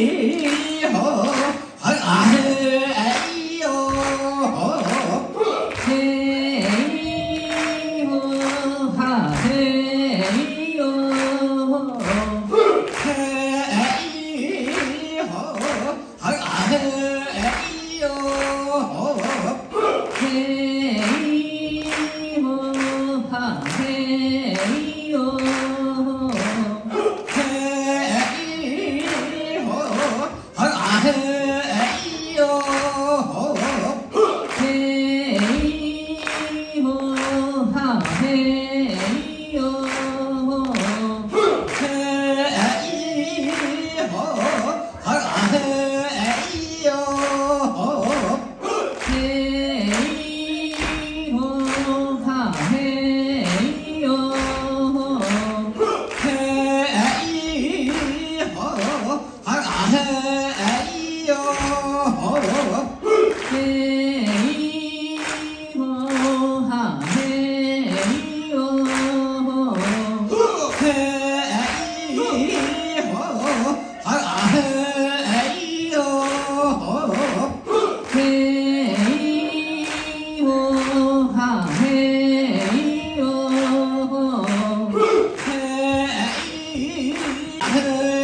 Hey, oh. could